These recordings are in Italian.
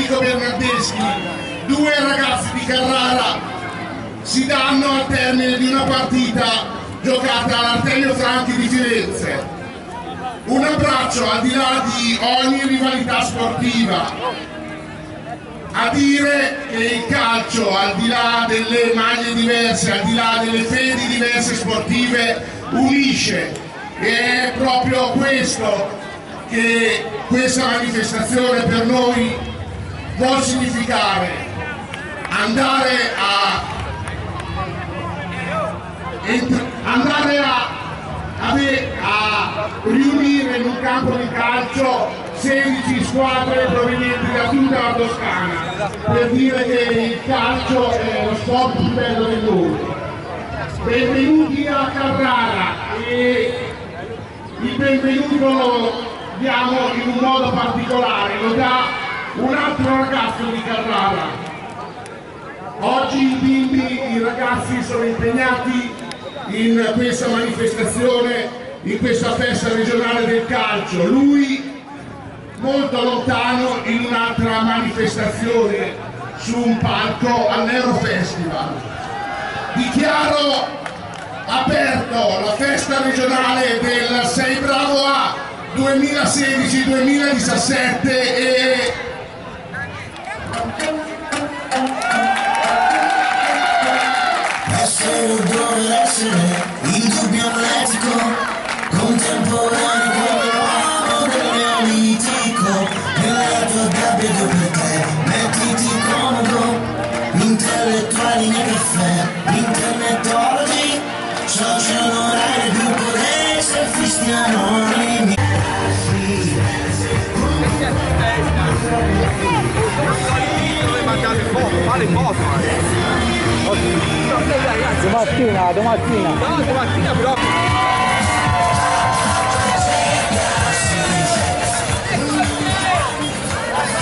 Federico Bernardeschi, due ragazzi di Carrara, si danno al termine di una partita giocata all'Artemio Franchi di Firenze. Un abbraccio al di là di ogni rivalità sportiva, a dire che il calcio, al di là delle maglie diverse, al di là delle fedi diverse sportive, unisce. E è proprio questo che questa manifestazione per noi può significare. Andare a, andare a, a riunire in un campo di calcio 16 squadre provenienti da tutta la Toscana per dire che il calcio è lo sport più bello del mondo. Benvenuti a Carrara e il benvenuto lo diamo in un modo particolare, lo dà un altro ragazzo di Carrara. Oggi i bimbi, i ragazzi sono impegnati in questa manifestazione, in questa festa regionale del calcio. Lui molto lontano in un'altra manifestazione su un palco all'Eurofestival. Dichiaro aperto la festa regionale del 6 Bravo A 2016-2017 e Domattina, domattina. No, domattina però.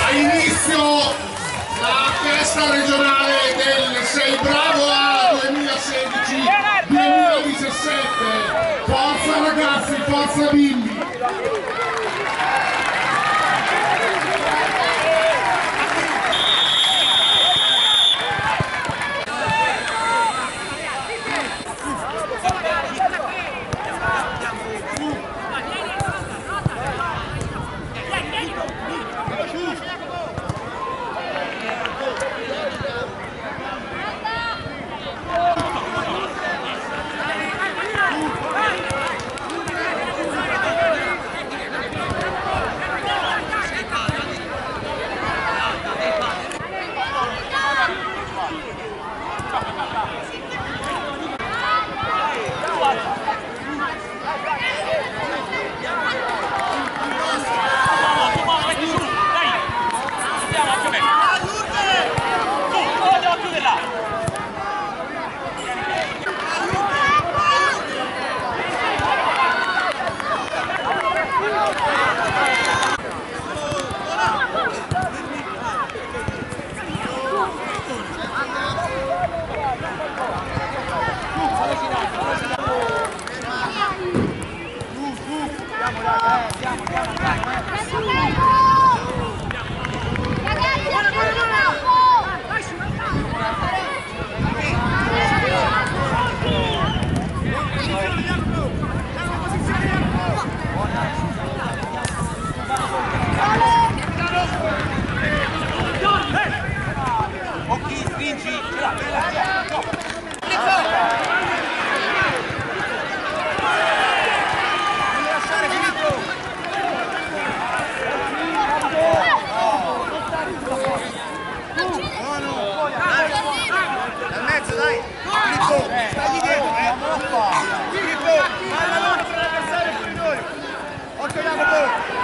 ha inizio la festa regionale del 6 Bravo A 2016-2017. Forza ragazzi, forza bimbi! Let's go.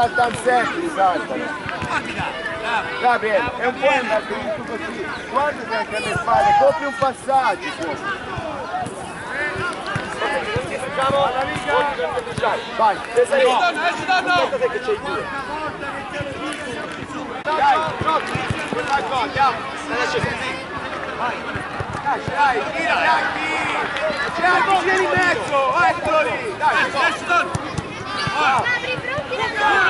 Così ti saltano sempre, ti saltano. Gabriele, è un po' andare dritto così. Guardati anche alle spalle, copri un passaggio. Alla riga. Vai, presa lì. Esci da no! Aspetta che c'hai due. Dai, giochi. Quella qua, andiamo. Lascia così. Vai. Dai, dai, tira, dai, tira. Dai, vieni in mezzo. Eccolo lì. Dai, dai. Esci da Apri pronti la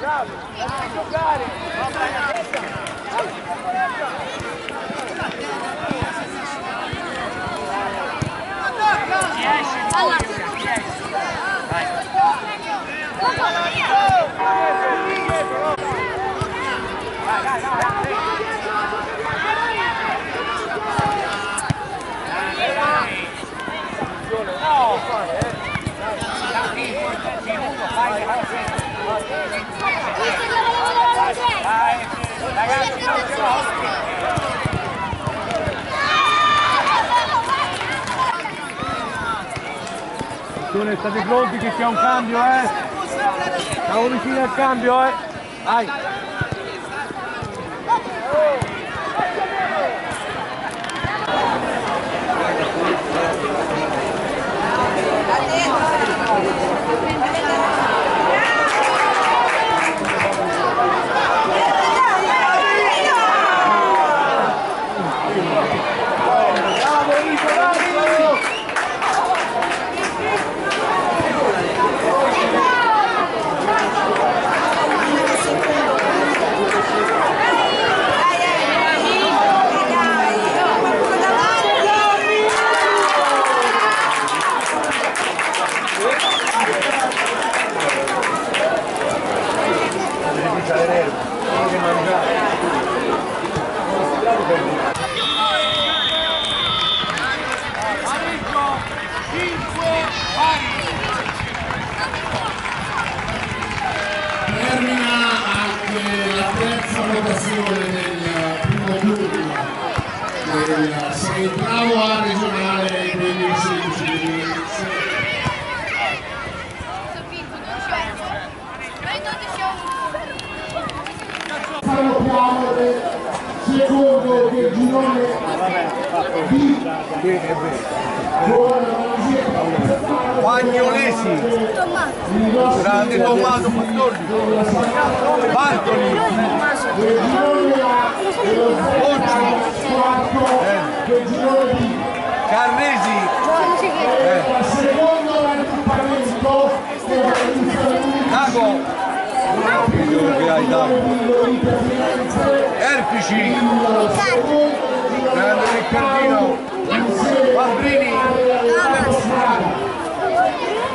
Bravo! Jogarem! Attenzione, state pronti che c'è un cambio, eh? Siamo vicini al cambio, eh? Vai! Termina anche la terza votazione del primo turno del sei bravo a regionale 2016 Salutiamo secondo che il girone B con Bagnolesi, grande Tommaso 14, Bartoli, Carresi, secondo raggruppamento Dago! Che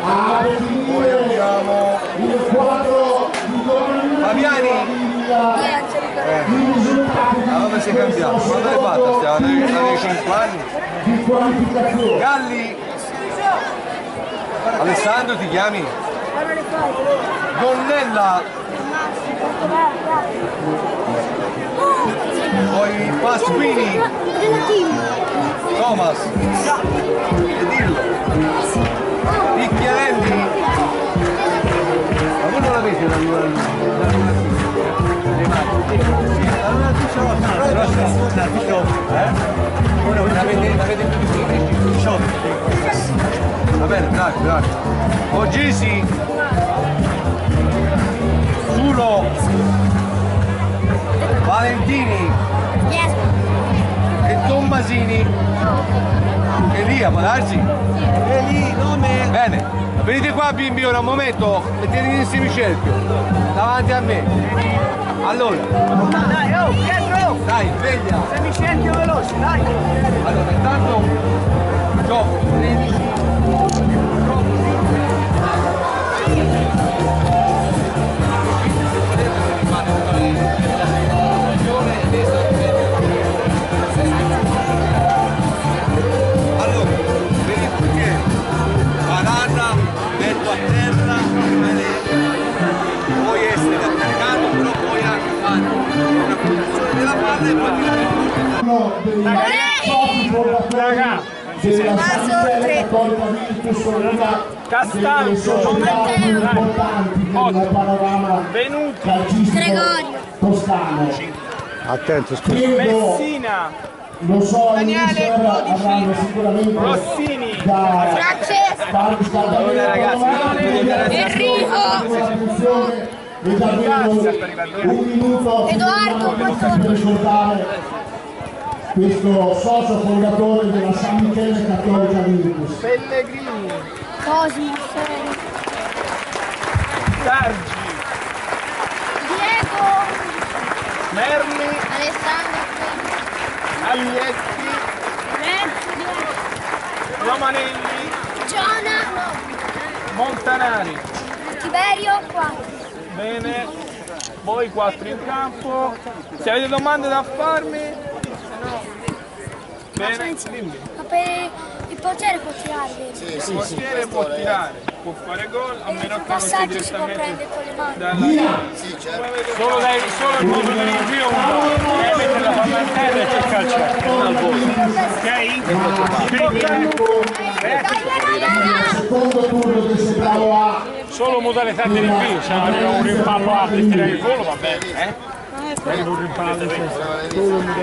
hai Dago? Erpici! Grande Riccardino! Fabrini! Poi abbiamo Fabiani! Allora si è cambiato, quando l'hai fatta? Stiamo alle 5 anni? Galli! Alessandro ti chiami? Donnella! Poi Pasquini! Thomas! Va bene, dai, dai. Oggi Sulo. Valentini. E Tommasini. Elia, può darsi? Eli, nome? Bene, venite qua bimbi ora un momento, e mettetevi il semicerchio, davanti a me. Allora. Dai, oh, dietro! Oh. Dai, sveglia! Semicerchio veloce, dai! Allora, intanto gioco 13, gioco 5, importanti del panorama calcistico Gregorio. toscano. Attento, scusa. Credo, Sina, lo so, avranno sicuramente Rossini. da Francesco. Enrico. e questo socio fondatore della San Michele Cattolica Virtus. Pellegrini, Cosimo. Sargi, Diego. Merli, Alessandro. Aglietti, Romanelli, Giona. Montanari. Tiberio. Qua. Bene, voi quattro in campo. Se avete domande da farmi, no... Bene, dimmi. Ma per il portiere può tirare, vero? Il portiere può tirare, può fare gol, a meno che non sia direttamente prendere con le mani. dalla... Solo, dai, solo il modo di rinvio uno, devi mettere la palla in terra e c'è al volo. Ok? A Solo modalità di rinvio, se arriva un rimpallo alto e tira il volo va bene, eh? Pega o palle, todo mundo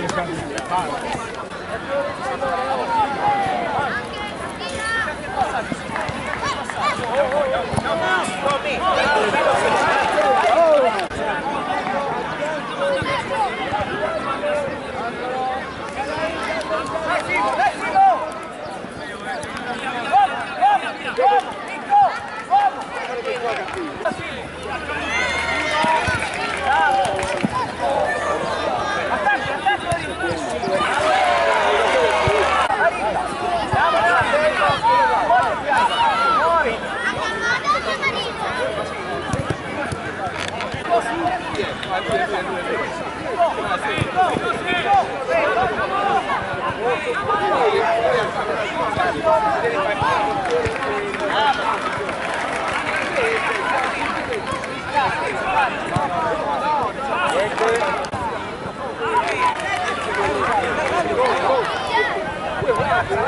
Arriva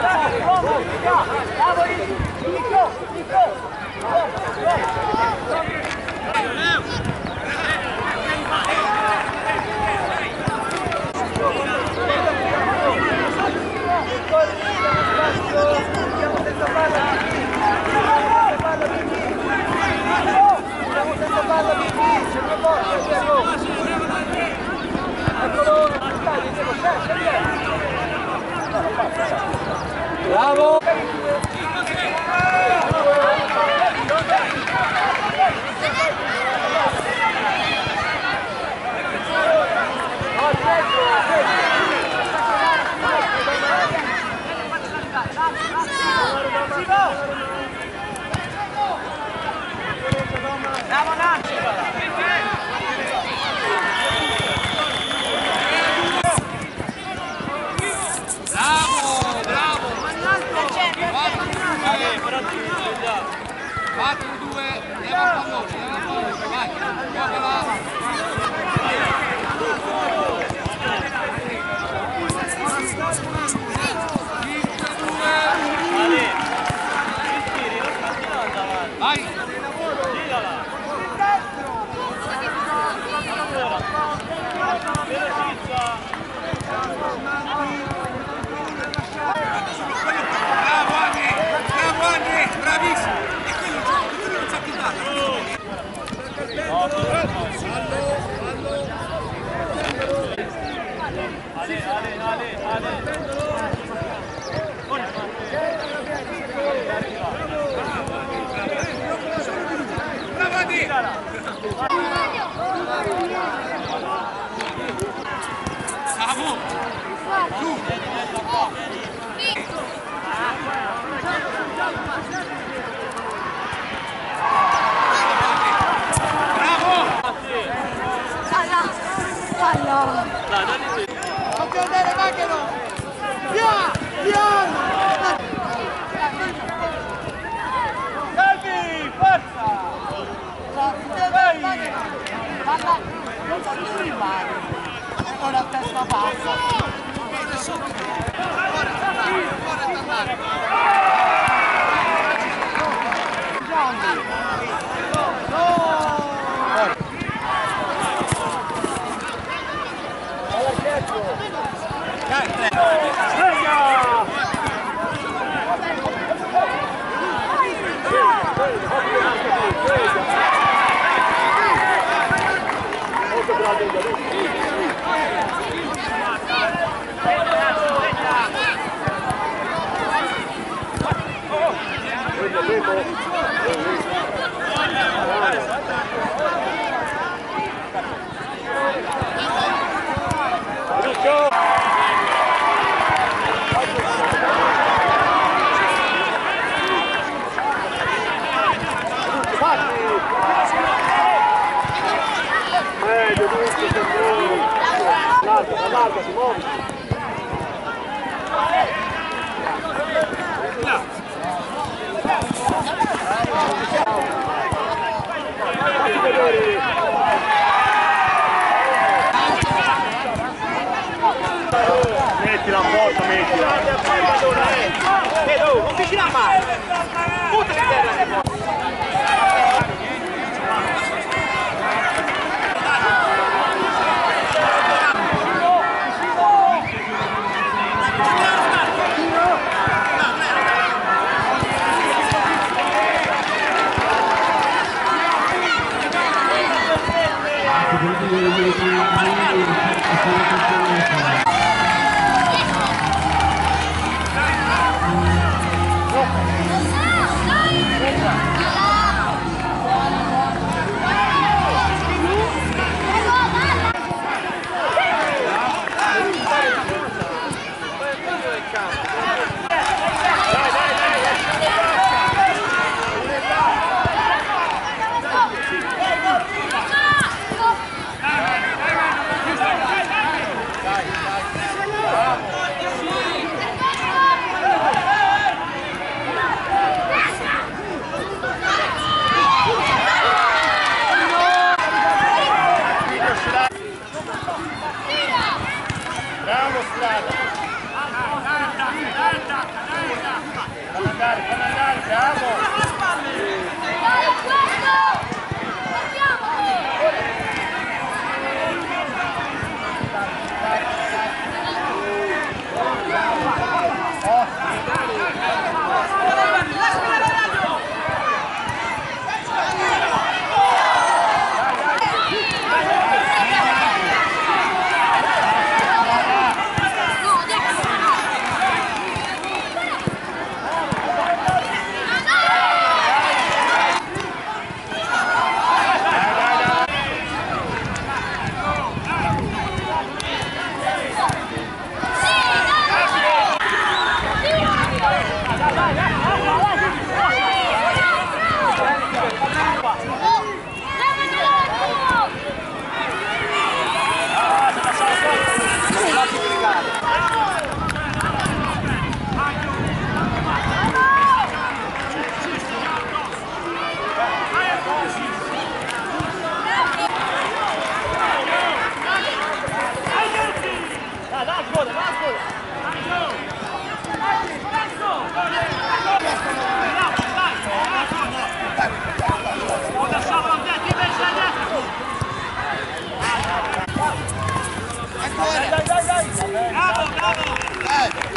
un rimpallo, solo modalità di rinvio. Bravo! Mettila Bravo, bravo!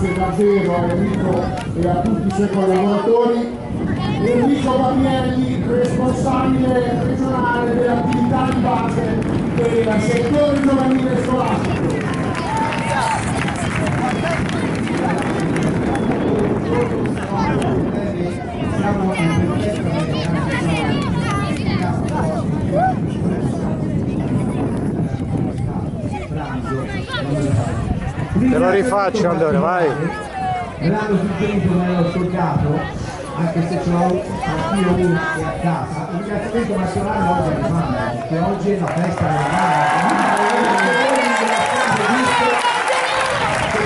Grazie davvero a Enrico e a tutti i suoi collaboratori. Enrico Babielli, responsabile regionale delle attività di base del settore giovanile scolastico. Perfetta Te lo rifaccio allora, vai. Me l'hanno suggerito, me l'ho scordato, anche se ce l'ho anch'io uno che è a casa. Il ringraziamento nazionale oggi è mamma, perché oggi è la festa della mamma.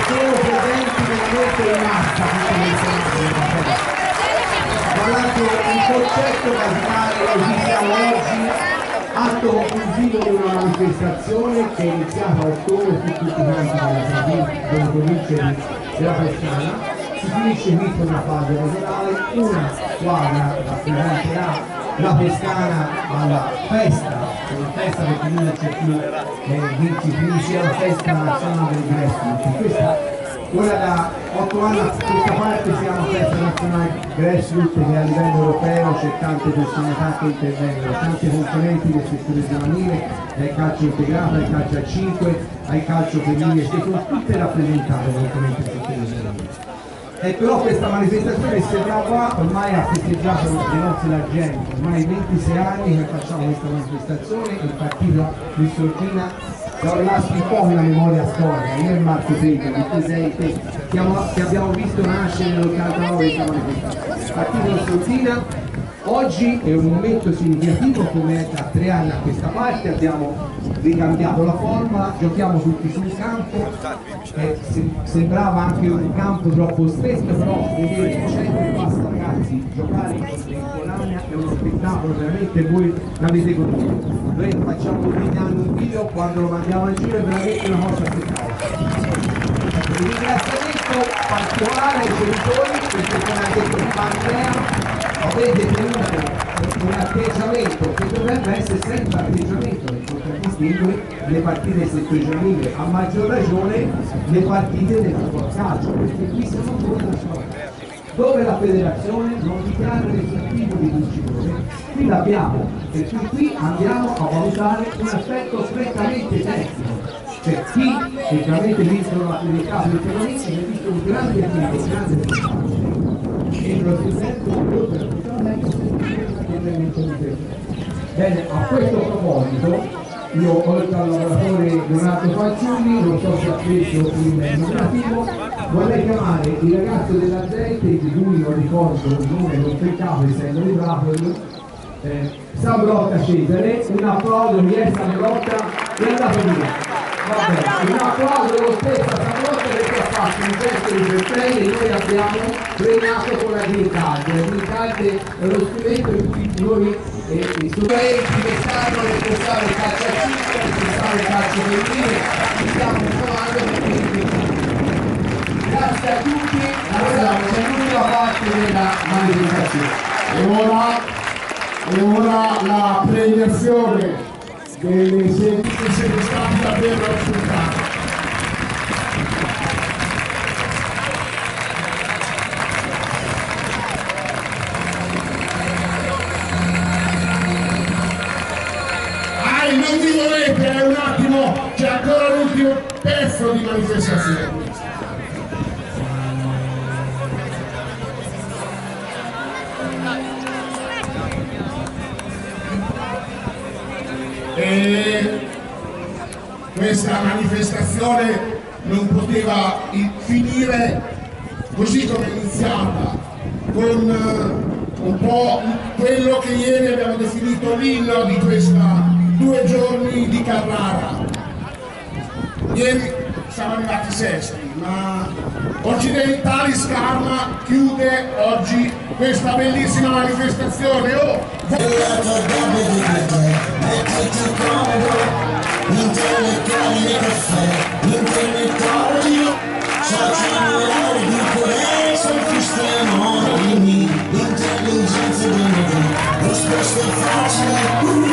Sono presenti veramente in massa tutte le della festa. Tra l'altro il concetto basilare così siamo oggi atto conclusivo di una manifestazione che è iniziata a ottobre su tutti i campi della provincia, della Toscana, si finisce qui con una fase regionale, una squadra rappresenterà la Toscana alla festa, una festa perché non c'è più eh, vinci, finisce la festa nazionale del wrestling. Ora da 8 anni a questa parte siamo festa nazionale grassroots che a livello europeo c'è tante personalità che intervengono, tanti componenti del settore giovanile, dal calcio integrato, dal calcio a 5, al calcio femminile, che sono tutte rappresentate componenti del settore giovanile. E però questa manifestazione sembra qua, ormai ha festeggiato le nozze d'argento, ormai 26 anni che facciamo questa manifestazione, il partito di Sortina siamo rimasti po' nella memoria storica, io e Marco Pedro, di te sei che che abbiamo visto nascere nell'89 questa manifestazione. Il partito di Sortina oggi è un momento significativo come da tre anni a questa parte, abbiamo ricambiato la forma, giochiamo tutti sul campo, eh, se- sembrava anche un campo troppo stretto, però vedere 100 e basta ragazzi giocare contemporanea è uno spettacolo veramente voi l'avete goduto. Noi facciamo ogni anno un video, quando lo mandiamo in giro è veramente una cosa spettacolo. Un ringraziamento particolare ai genitori perché come ha detto il Andrea avete tenuto un atteggiamento che dovrebbe essere sempre atteggiamento che contraddistingue le partite giovanile, a maggior ragione le partite del calcio, perché qui siamo una squadra dove la federazione non dichiara nessun tipo di vincitore, qui l'abbiamo e qui, andiamo a valutare un aspetto strettamente tecnico. Cioè chi effettivamente vincono l'attività del giovanile ha visto un grande amico, un grande spettacolo. E il presidente Bene, a questo proposito io oltre al lavoratore Leonardo Falciulli, non so se ha preso il nominativo, vorrei chiamare il ragazzo dell'azienda di cui non ricordo il nome, non peccato essendo di Napoli, eh, Sabrotta Cesare, un applauso, mi è Sabrotta, è andato via. Va bene, un applauso lo stesso a Sabrotta perché ha fatto un gesto di perfetto e noi abbiamo premiato con la Green Card. La Green Card è lo strumento in cui noi i studenti che stanno responsabili del calcio a 5, responsabili del calcio femminile, ci stiamo provando per il Grazie a tutti, ora c'è l'ultima parte della manifestazione. E ora, e ora la premiazione delle sedi che siete stati davvero ascoltati. spesso di manifestazione. E questa manifestazione non poteva finire così come è iniziata, con eh, un po' quello che ieri abbiamo definito l'inno di questi due giorni di Carrara. Ieri siamo arrivati sesti, ma Occidentalis Karma chiude oggi questa bellissima manifestazione. Oh, Intelligenza del mondo, risposte facili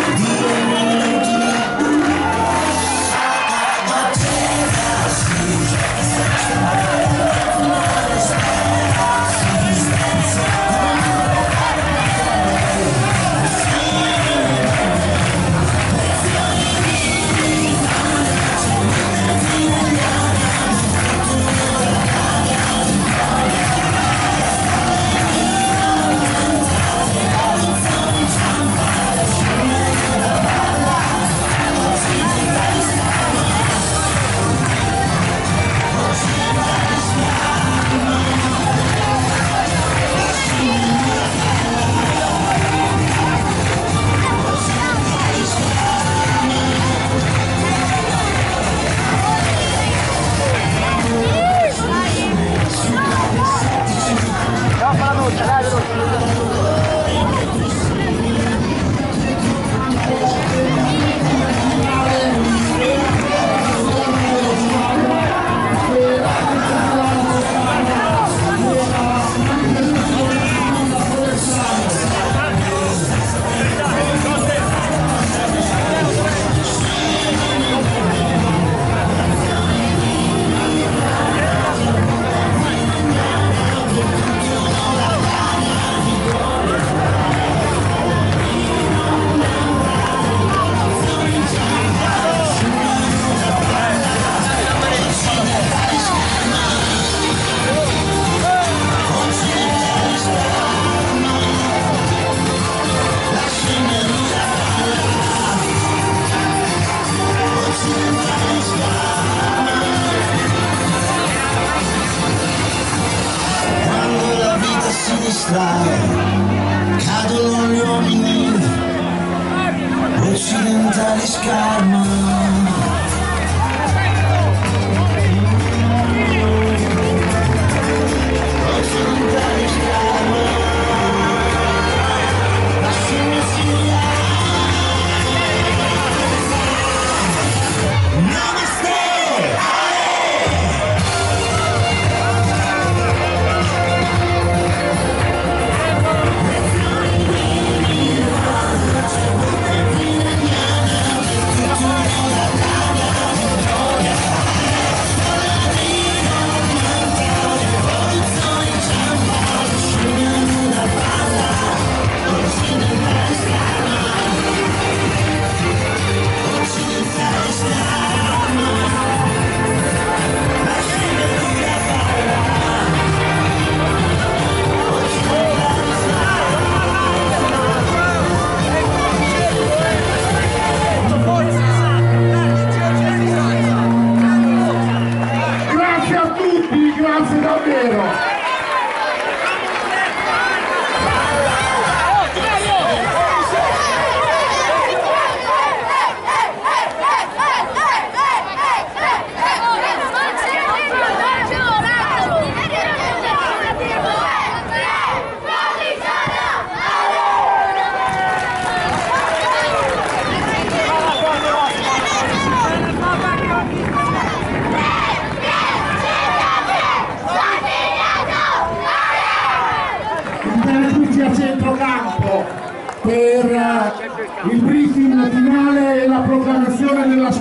occidentali scarma. Occidentali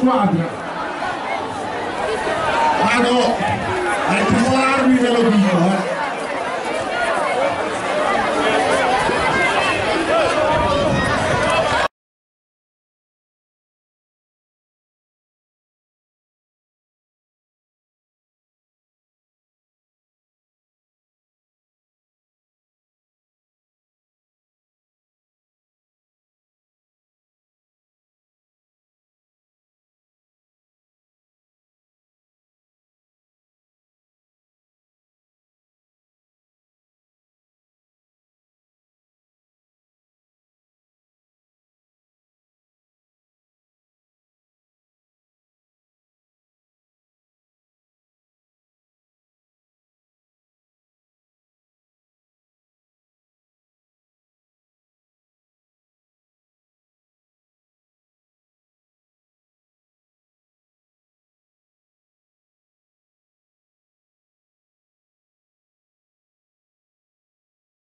squadra.